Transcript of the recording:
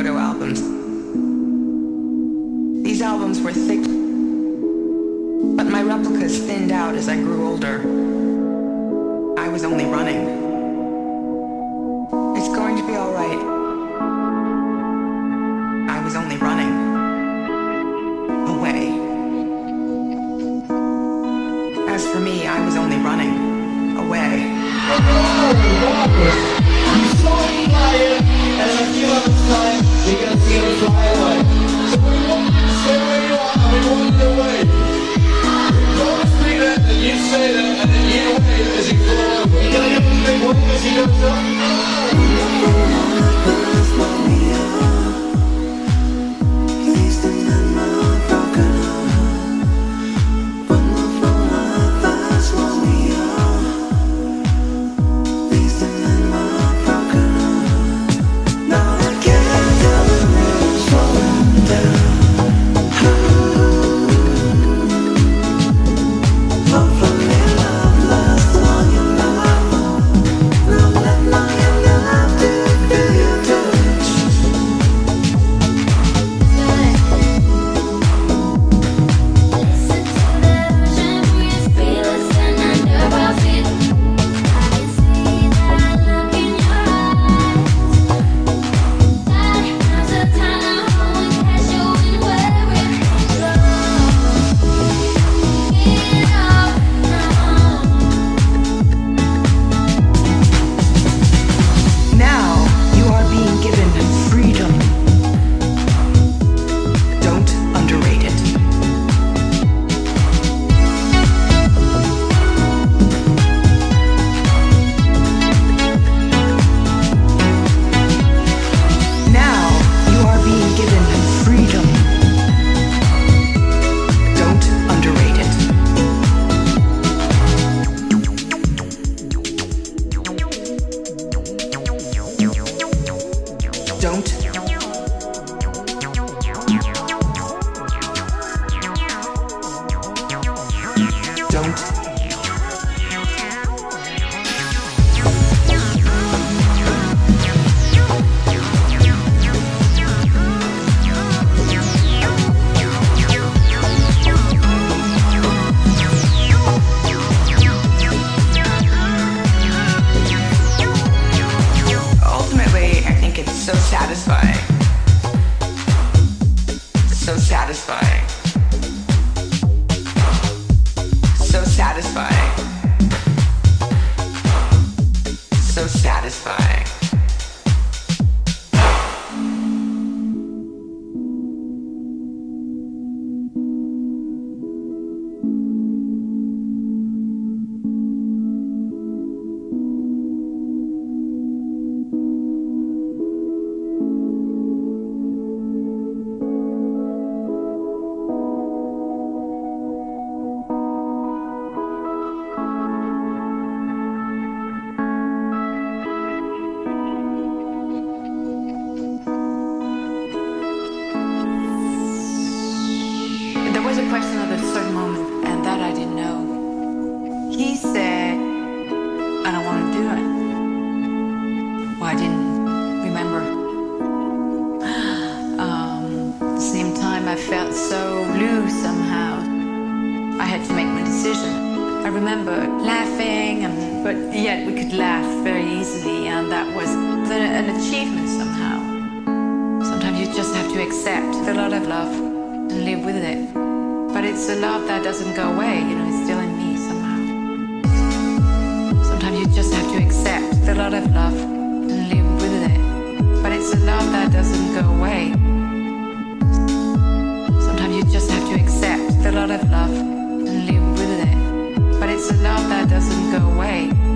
photo albums. These albums were thick, but my replicas thinned out as I grew older. I was only running. It's going to be all right. I was only running. Away. As for me, I was only running. Away. As Don't. So I didn't remember. Um, at the same time, I felt so blue somehow. I had to make my decision. I remember laughing, and, but yet we could laugh very easily, and that was an achievement somehow. Sometimes you just have to accept a lot of love and live with it. But it's a love that doesn't go away, you know, it's still in me somehow. Sometimes you just have to accept the lot of love live with it. But it's a love that doesn't go away. Sometimes you just have to accept the lot of love and live with it. But it's a love that doesn't go away.